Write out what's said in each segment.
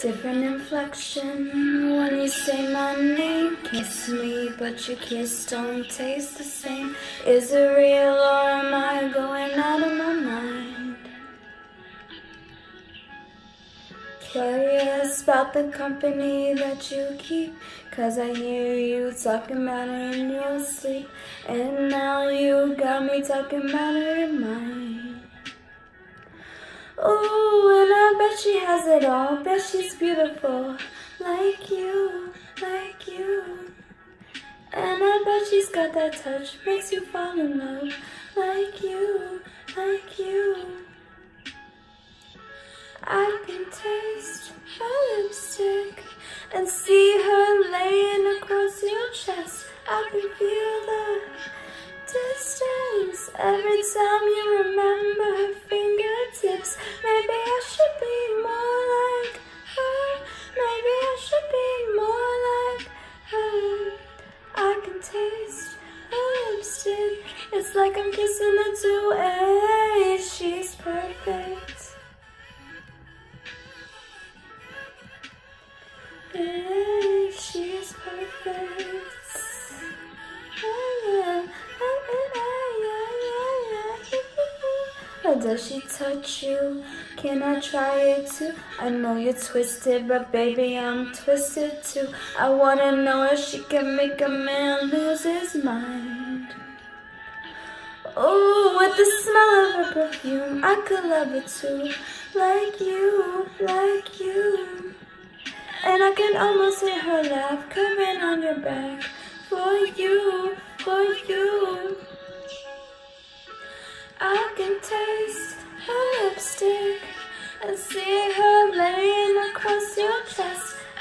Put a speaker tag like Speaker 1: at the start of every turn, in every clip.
Speaker 1: Different inflection when you say my name. Kiss me, but your kiss don't taste the same. Is it real or am I going out of my mind? Curious about the company that you keep. Cause I hear you talking about it in your sleep. And now you got me talking about it in mine. Oh, and I bet she has it all. Bet she's beautiful, like you, like you. And I bet she's got that touch, makes you fall in love, like you, like you. I can taste her lipstick and see her laying across your chest. I can feel the distance every time you remember taste her lipstick. It's like I'm kissing her too. Does she touch you? Can I try it too? I know you're twisted, but baby, I'm twisted too. I wanna know if she can make a man lose his mind. Oh, with the smell of her perfume, I could love it too. Like you, like you. And I can almost hear her laugh coming on your back. For you, for you.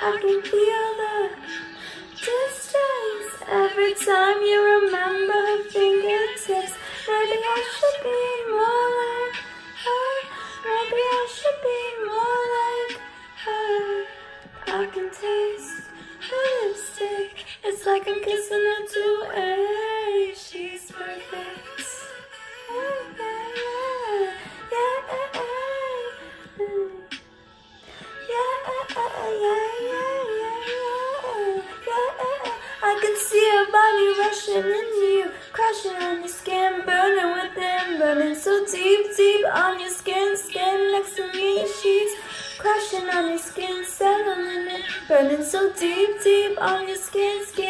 Speaker 1: I can feel the distance every time you remember her fingertips. Maybe I should be more like her. Maybe I should be more like her. I can taste her lipstick. It's like I'm kissing her too. See her body rushing into you, crashing on your skin, burning within, burning so deep, deep on your skin, skin next to me. She's crashing on your skin, settling in, burning so deep, deep on your skin, skin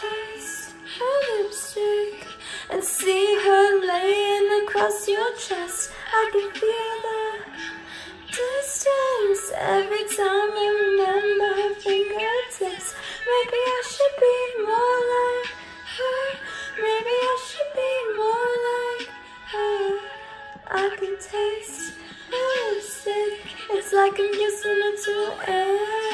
Speaker 1: taste her lipstick and see her laying across your chest. I can feel the distance every time you remember her fingertips. Maybe I should be more like her. Maybe I should be more like her. I can taste her lipstick. It's like I'm kissing her to air.